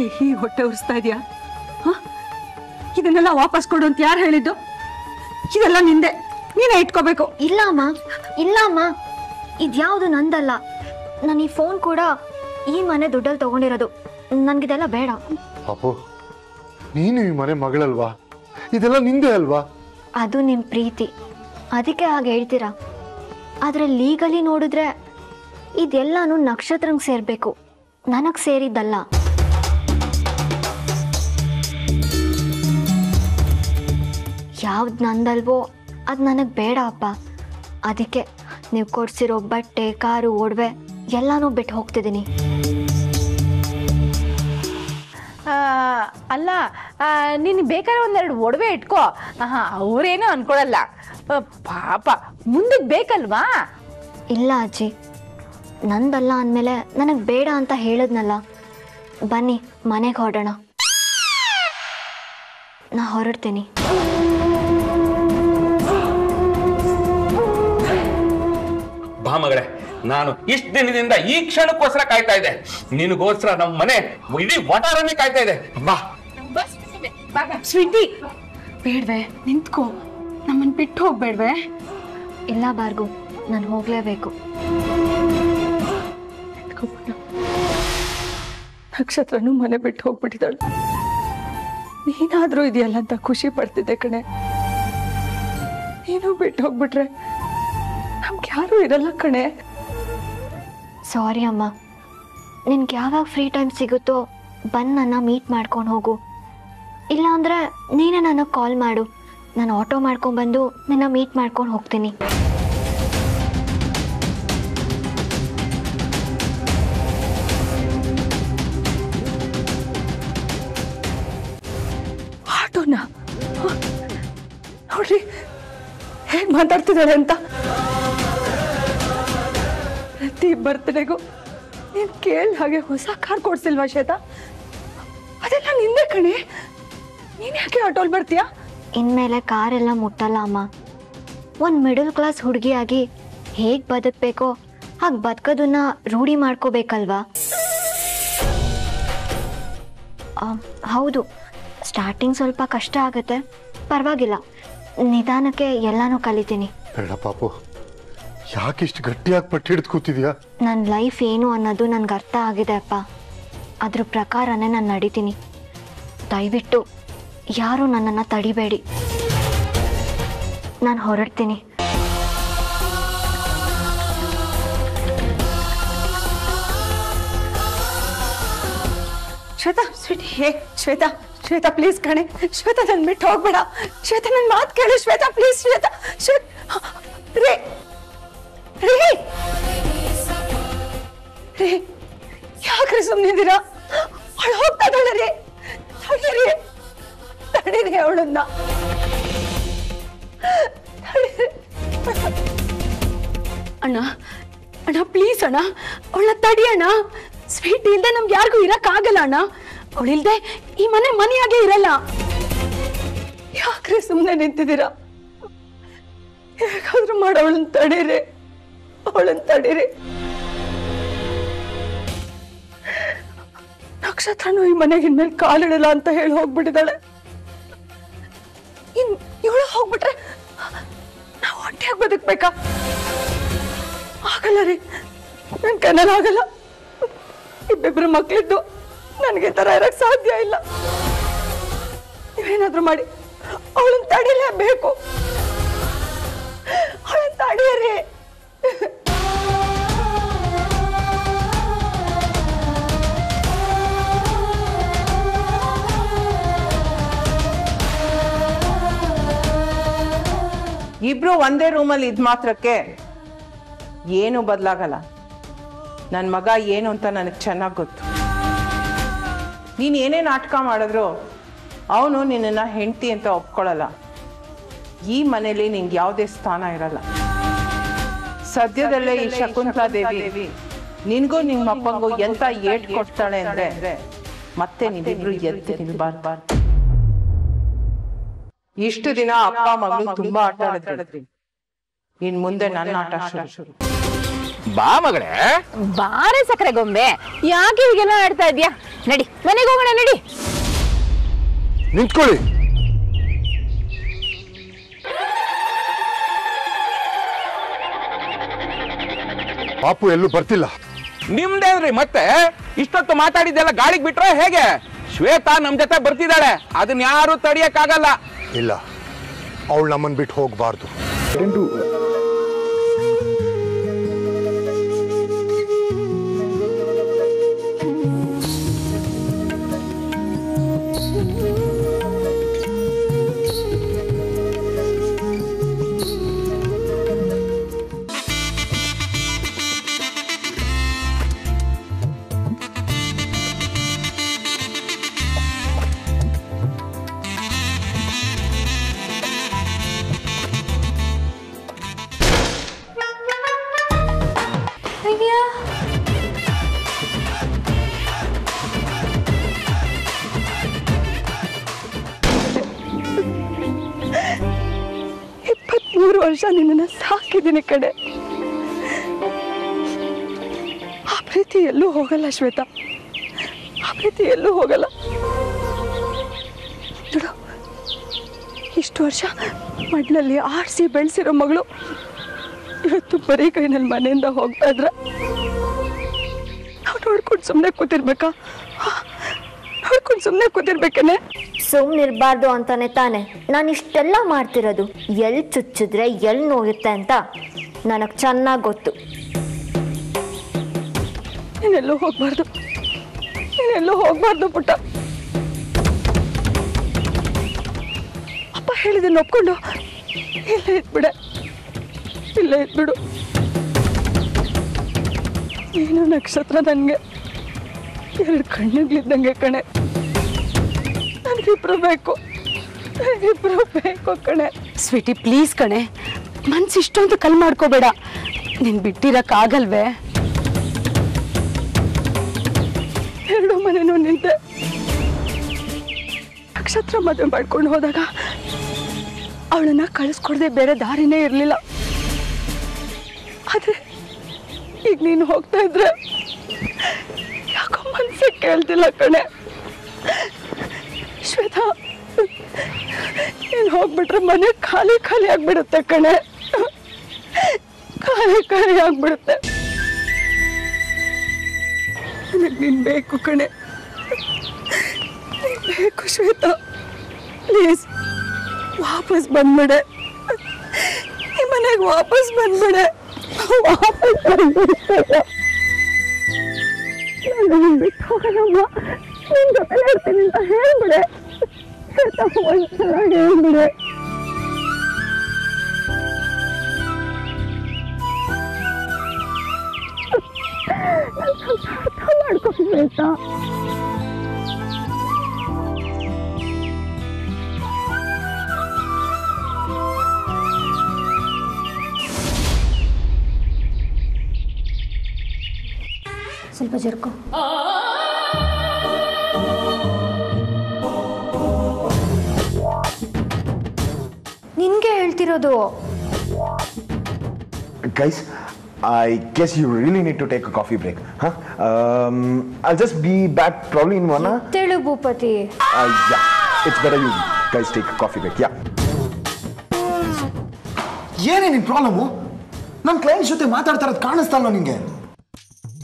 ಯಾಕೆ ಹೀಗೆ ಹೊಟ್ಟೆ ಉರಿಸ್ತಾ ಇದೆಯಾ ಇದನ್ನೆಲ್ಲ ವಾಪಸ್ ಕೊಡು ಅಂತ ಯಾರು ಹೇಳಿದ್ದು? ಇದೆಲ್ಲ ನಿಂದೆ. ನೀನೇ ಇಟ್ಕೋಬೇಕು. ಇಲ್ಲ ಅಮ್ಮ. ಇಲ್ಲ ಅಮ್ಮ. ಇದ್ಯಾವುದು ನಂದಲ್ಲ. ನಾನು ಈ ಫೋನ್ ಕೂಡ ಈ ಮನೆ ದುಡ್ಡಲ್ಲಿ ತಗೊಂಡಿರೋದು. ನನ್ಗಿದೆಲ್ಲ ಬೇಡ. ಪಾಪು ನೀನು ಈ ಮನೆ ಮಗಳಲ್ವಾ? ಇದೆಲ್ಲ ನಿಂದೆ ಅಲ್ವಾ? ಅದು ನಿಮ್ಮ ಪ್ರೀತಿ. ಅದಕ್ಕೆ ಹಾಗೆ ಹೇಳ್ತೀರಾ? ಆದರೆ ಲೀಗಲಿ ನೋಡಿದ್ರೆ ಇದೆಲ್ಲಾನು ನಕ್ಷತ್ರಂಗೆ ಸೇರಬೇಕು. ನನಗೆ ಸೇರಿದ್ದಲ್ಲ. ಯಾವ್ದು ನಂದಲ್ವೋ ಅದು ನನಗೆ ಬೇಡ ಅಪ್ಪ ಅದಕ್ಕೆ ನೀವು ಕೊಡಿಸಿರೋ ಬಟ್ಟೆ ಕಾರು ಒಡವೆ ಎಲ್ಲನೂ ಬಿಟ್ಟು ಹೋಗ್ತಿದ್ದೀನಿ ಅಲ್ಲ ನೀನು ಬೇಕಾದ್ರೆ ಒಂದೆರಡು ಒಡವೆ ಇಟ್ಕೋ. ಆಹಾ, ಅವರೇನೂ ಅನ್ಕೊಳಲ್ಲ. ಪಾಪ ಮುಂದಕ್ಕೆ ಬೇಕಲ್ವಾ? ಇಲ್ಲ ಅಜ್ಜಿ. ನಂದಲ್ಲ ಅಂದಮೇಲೆ ನನಗೆ ಬೇಡ ಅಂತ ಹೇಳಿದ್ನಲ್ಲ. ಬನ್ನಿ ಮನೆಗೆ ಹೊರಡೋಣ. ನಾ ಹೊರಡ್ತೀನಿ. ಬಾ ಮಗಳೇ ನಾನು ಇಷ್ಟ ದಿನದಿಂದ ಈ ಕ್ಷಣಕ್ಕೋಸ್ಕರ ಕಾಯ್ತಾ ಇದ್ದೆ. ನಿನಗೋಸ್ಕರ ನಮ್ಮ ಮನೆ ಇಡೀ ವಟಾರನೇ ಕಾಯ್ತಾ ಇದೆ. ಬಾ. ಸ್ವಿಗ್ಗಿ ಬೇಡ್ವೆ ನಿಂತ್ಕೋ. ನಮ್ಮನ್ ಬಿಟ್ಟು ಹೋಗ್ಬೇಡ್ವೆ. ಇಲ್ಲ ಬಾರ್ಗು ನಾನು ಹೋಗ್ಲೇಬೇಕು. ನಕ್ಷತ್ರನು ಮನೆ ಬಿಟ್ಟು ಹೋಗ್ಬಿಟ್ಟಿದ್ದಾಳು. ನೀನಾದ್ರೂ ಇದೆಯಲ್ಲ ಅಂತ ಖುಷಿ ಪಡ್ತಿದ್ದೆ ಕಣೆ. ನೀನು ಬಿಟ್ಟು ಹೋಗ್ಬಿಟ್ರೆ ಯಾರು ಇರಲ್ಲ ಕಣೆ. ಸಾರಿ ಅಮ್ಮ. ನಿನ್ಗೆ ಯಾವಾಗ ಫ್ರೀ ಟೈಮ್ ಸಿಗುತ್ತೋ ಬಂದು ನನ್ನ ಮೀಟ್ ಮಾಡ್ಕೊಂಡು ಹೋಗು. ಇಲ್ಲ ಅಂದರೆ ನೀನೇ ನನಗೆ ಕಾಲ್ ಮಾಡು. ನಾನು ಆಟೋ ಮಾಡ್ಕೊಂಡ್ಬಂದು ನಿನ್ನ ಮೀಟ್ ಮಾಡ್ಕೊಂಡು ಹೋಗ್ತೀನಿ. ಆಟೋನಾ? ನೋಡ್ರಿ ಹೇಗೆ ಮಾತಾಡ್ತಿದ್ದಾಳೆ ಅಂತ? ಪ್ರತಿ ಬರ್ತ್ಡೇಗೂ ನೀನ್ ಕೇಳಿ ಹಾಗೆ ಹೊಸ ಕಾರ್ ಕೊಡ್ಸಿಲ್ವಾ ಶ್ವೇತಾ? ಅದೆಲ್ಲ ನಿಂದೆ ಕಣೆ. ನೀನು ಯಾಕೆ ಆಟೋಲ್ ಬರ್ತೀಯಾ? ಇನ್ಮೇಲೆ ಕಾರೆಲ್ಲ ಮುಟ್ಟಲ್ಲ ಅಮ್ಮ. ಒಂದು ಮಿಡಲ್ ಕ್ಲಾಸ್ ಹುಡುಗಿಯಾಗಿ ಹೇಗೆ ಬದುಕಬೇಕೋ ಹಾಗೆ ಬದುಕೋದನ್ನ ರೂಢಿ ಮಾಡ್ಕೋಬೇಕಲ್ವಾ? ಹೌದು. ಸ್ಟಾರ್ಟಿಂಗ್ ಸ್ವಲ್ಪ ಕಷ್ಟ ಆಗುತ್ತೆ. ಪರವಾಗಿಲ್ಲ. ನಿಧಾನಕ್ಕೆ ಎಲ್ಲನೂ ಕಲಿತೀನಿ. ಬೇಡ ಪಾಪು. ಯಾಕಿಷ್ಟು ಗಟ್ಟಿಯಾಗಿ ಪಟ್ಟಿ ಹಿಡಿದು ಕೂತಿದ್ಯಾ? ನನ್ನ ಲೈಫ್ ಏನು ಅನ್ನೋದು ನನಗೆ ಅರ್ಥ ಆಗಿದೆ ಅಪ್ಪ. ಅದ್ರ ಪ್ರಕಾರನೇ ನಾನು ನಡೀತೀನಿ. ದಯವಿಟ್ಟು ಯಾರೂ ನನ್ನನ್ನು ತಡಿಬೇಡಿ. ನಾನು ಹೊರಡ್ತೀನಿ. Shweta sweet hey Shweta Shweta please ಕಣೆ ಶ್ವೇತಾ ನನ್ ಬಿಟ್ಟು ಹೋಗ್ಬೇಡ. ಶ್ವೇತಾ ನನ್ ಮಾತು ಕೇಳು ಶ್ವೇತಾ ಪ್ಲೀಸ್ ಶ್ವೇತಾ ಶ್ವೇತ ರೇ ರೇ ರೇ ಯಾಕ್ರಿ ಸುಮ್ಮನಿದ್ದೀರಾ ಅವಳು ಹೋಗ್ತಾ ರೀ. ತಡೀರಿ. ತಡೀರಿ ಅವಳನ್ನ. ಅಣ್ಣ ಅಣ್ಣ ಪ್ಲೀಸ್ ಅಣ್ಣ, ಅವಳನ್ನ ತಡಿ ಅಣ್ಣ. ಸ್ವೀಟ್ ಇಲ್ದೆ ನಮ್ಗೆ ಯಾರಿಗೂ ಇರಕ್ಕಾಗಲ್ಲ ಅಣ್ಣ. ಅವಳಿಲ್ದೆ ಈ ಮನೆ ಮನೆಯಾಗೆ ಇರಲ್ಲ. ಯಾಕ್ರಿ ಸುಮ್ಮನೆ ನಿಂತಿದ್ದೀರಾ? ಹೇಗಾದ್ರೂ ಮಾಡೋಳನ್ನ ತಡೀರಿ. ಅವಳನ್ನ ತಡೀರಿ. ನಕ್ಷತ್ರನು ಈ ಮನೆಗೆ ಇನ್ಮೇಲೆ ಕಾಲಿಡಲ್ಲ ಅಂತ ಹೇಳಿ ಹೋಗ್ಬಿಟ್ಟಿದ್ದಾಳೆ. ಇನ್ ಇವಳು ಹೋಗ್ಬಿಟ್ರೆ ನಾವು ಹೊಟ್ಟೆಯಾಗಿ ಬದುಕ್ಬೇಕಾ? ಆಗಲ್ಲ ರೀ. ನನ್ ಕಣ್ಣಲ್ಲಿ ಆಗಲ್ಲ. ಇಬ್ಬಿಬ್ರು ಮಕ್ಳಿದ್ದು ನನಗೆ ತರ ಇರಕ್ ಸಾಧ್ಯ ಇಲ್ಲ. ನೀವೇನಾದ್ರೂ ಮಾಡಿ. ಅವಳನ್ನ ತಡಿಲೇಬೇಕು ಅವಳನ್ನ ತಡೀರಿ. ಇಬ್ರು ಒಂದೇ ರೂಮಲ್ಲಿ ಇದ್ ಮಾತ್ರಕ್ಕೆ ಏನು ಬದಲಾಗಲ್ಲ. ನನ್ನ ಮಗ ಏನು ಅಂತ ನನಗೆ ಚೆನ್ನಾಗಿ ಗೊತ್ತು. ನೀನು ಏನೇ ನಾಟಕ ಮಾಡಿದ್ರು ಅವನು ನಿನ್ನನ್ನು ಹೆಂಡತಿ ಅಂತ ಒಪ್ಕೊಳ್ಳಲ್ಲ ಈ ಮನೇಲಿ ನಿಂಗೆ ಯಾವುದೇ ಸ್ಥಾನ ಇರಲ್ಲ. ಸದ್ಯದಲ್ಲೇ ಈ ಶಕುಂತಲಾ ದೇವಿ. ನಿನ್ಗೂ ನಿಮ್ಮ ಅಪ್ಪಂಗೂ ಎಂತ ಏಟ್ ಕೊಡ್ತಾಳೆ ಅಂದ್ರೆ ಮತ್ತೆ ನೀವಿಬ್ರು ಎದ್ದು ನಿಲ್ಬಾರ್ದು ಇಷ್ಟು ದಿನ ಅಪ್ಪ ಮಗಳು ತುಂಬಾ ಆಟ ಆಡಿದ್ರಿ ಇನ್ ಮುಂದೆ ನನ್ನ ಆಟ ಶುರು. ಶುರು. ಬಾ ಮಗಳೇ. ಬಾರೆ ಸಕ್ಕರೆ ಗೊಂಬೆ. ಯಾಕೆ ಹೀಗೆಲ್ಲ ಆಡ್ತಾ ಇದ್ಯಾ? ನಡಿ ಮನೆಗೆ ಹೋಗೋಣ ನಡಿ. ನಿಂತ್ಕೊಳ್ಳಿ. ಪಾಪು ಎಲ್ಲೂ ಬರ್ತಿಲ್ಲ. ನಿಮ್ದೇನ್ರಿ ಮತ್ತೆ? ಇಷ್ಟೊತ್ತು ಮಾತಾಡಿದ್ದೆಲ್ಲ ಗಾಳಿಗೆ ಬಿಟ್ರೆ ಹೇಗೆ? ಶ್ವೇತಾ ನಮ್ ಜೊತೆ ಬರ್ತಿದ್ದಾಳೆ. ಅದನ್ನ ಯಾರು ತಡಿಯಕ್ಕಾಗಲ್ಲ. ಇಲ್ಲ. ಅವಳು ನಮ್ಮನ್ ಬಿಟ್ಟು ಹೋಗಬಾರ್ದು. ಇಪ್ಪತ್ಮೂರು ವರ್ಷ ನಿನ್ನನ್ನು ಸಾಕಿದ್ದೀನಿ ಕಡೆ ಆ ಪ್ರೀತಿ ಎಲ್ಲೂ ಹೋಗಲ್ಲ ಶ್ವೇತಾ. ಆ ಪ್ರೀತಿ ಎಲ್ಲೂ ಹೋಗಲ್ಲ. ನೋಡು, ಇಷ್ಟು ವರ್ಷ ಮಣ್ಣಲ್ಲಿ ಆಡಿಸಿ ಬೆಳೆಸಿರೋ ಮಗಳು ಇವತ್ತು ಬರೀ ಕೈನಲ್ಲಿ ಮನೆಯಿಂದ ಹೋಗ್ತಾ ಇದ್ರ. ನಾವು ನೋಡ್ಕೊಂಡು ಸುಮ್ಮನೆ ಕೂತಿರ್ಬೇಕಾ? ನೋಡ್ಕೊಂಡು ಸುಮ್ಮನೆ ಕೂತಿರ್ಬೇಕೇನೆ? ಸುಮ್ಮನಿರಬಾರ್ದು ಅಂತಾನೆ ತಾನೆ. ನಾನು ಇಷ್ಟೆಲ್ಲ ಮಾಡ್ತಿರೋದು. ಎಲ್ಲಿ ಚುಚ್ಚಿದ್ರೆ ಎಲ್ಲಿ ನೋಯುತ್ತೆ ಅಂತ. ನನಗೆ ಚೆನ್ನಾಗಿ ಗೊತ್ತು. ನೀನೆಲ್ಲೂ ಹೋಗ್ಬಾರ್ದು. ನೀನೆಲ್ಲೂ ಹೋಗ್ಬಾರ್ದು ಪುಟ್ಟ. ಅಪ್ಪ ಹೇಳಿದನ್ನು ಒಪ್ಕೊಂಡು ಇಲ್ಲೇ ಇದ್ಬಿಡ. ಇಲ್ಲೇ ಇದ್ಬಿಡು. ನೀನು ನಕ್ಷತ್ರ ನನಗೆ ಎರಡು ಕಣ್ಣುಗಳಿದ್ದಂಗೆ ಕಣೆ. ನನಗಿಬ್ರು ಬೇಕು ಇಬ್ರು ಬೇಕು ಕಣೆ. ಸ್ವೀಟಿ ಪ್ಲೀಸ್ ಕಣೆ. ಮನ್ಸು ಇಷ್ಟೊಂದು ಕಲ್ ಮಾಡ್ಕೋಬೇಡ. ನೀನು ಬಿಟ್ಟಿರಕ್ಕಾಗಲ್ವೇ? ಎರಡು ಮನೆನೂ ನಿಂತೆ. ನಕ್ಷತ್ರ ಮದುವೆ ಮಾಡ್ಕೊಂಡು ಹೋದಾಗ ಅವಳನ್ನ ಕಳಿಸ್ಕೊಡ್ದೆ ಬೇರೆ ದಾರಿನೇ ಇರಲಿಲ್ಲ. ಆದ್ರೆ ಈಗ ನೀನು ಹೋಗ್ತಾ ಇದ್ರೆ ಯಾಕೋ ಮನ್ಸೇ ಕೇಳ್ತಿಲ್ಲ ಕಣೆ. ಶ್ವೇತಾ ನೀನು ಹೋಗ್ಬಿಟ್ರೆ ಮನೆ ಖಾಲಿ ಖಾಲಿ ಆಗ್ಬಿಡುತ್ತೆ ಕಣೆ. ಖಾಲಿ ಖಾಲಿ ಆಗ್ಬಿಡುತ್ತೆ. ನನಗೆ ನೀನು ಬೇಕು ಕಣೆ. ನೀನ್ ಬೇಕು ಶ್ವೇತಾ. ಪ್ಲೀಸ್, ವಾಪಸ್ ಬಂದ್ಬಿಡೆ. ಈ ಮನೆಗೆ ವಾಪಸ್ ಬಂದ್ಬಿಡೆ. ವಾಪಸ್ ಬಂದ್ಬಿಡೆ ಶ್ವೇತಾ. ನಾನು ನಿನ್ನ ಬಿಟ್ಟು ಹೋಗಲ್ಲಮ್ಮ ನಿನ್ ಜೊತೆ ಇರ್ತೀನಿ ಅಂತ ಹೇಳ್ಬಿಡೆ ಶ್ವೇತಾ ಒಂದ್ಸಲ ಹೇಳ್ಬಿಡೆ ಅರ್ಥ ಮಾಡ್ಕೊ ಶ್ವೇತಾ ಸ್ವಲ್ಪ ಜರ್ಕೋ ಹೇಳ್ತಿರೋದು? Guys I guess you really need to take a coffee break ಹಾ I just be back probably in one ತೆಳು Bhupathi. It's better you guys take a coffee break ಯಾ ಏನೇ ನಿಮ್ಮ ಪ್ರಾಬ್ಲಮ್ ನಮ್ಮ ಕ್ಲೈಂಟ್ ಜೊತೆ ಮಾತಾಡ್ತಾರೆ ಅದು ಕಾಣಿಸ್ತಲ್ಲ ನಿಮಗೆ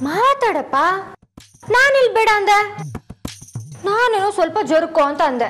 ಮಾತಾಡಪ್ಪ? ನಾನು ಇಲ್ಲಿ ಬೇಡ ಅಂದೆ. ನಾನೇನೋ ಸ್ವಲ್ಪ ಜೋರಕ್ಕೋ ಅಂತ ಅಂದೆ.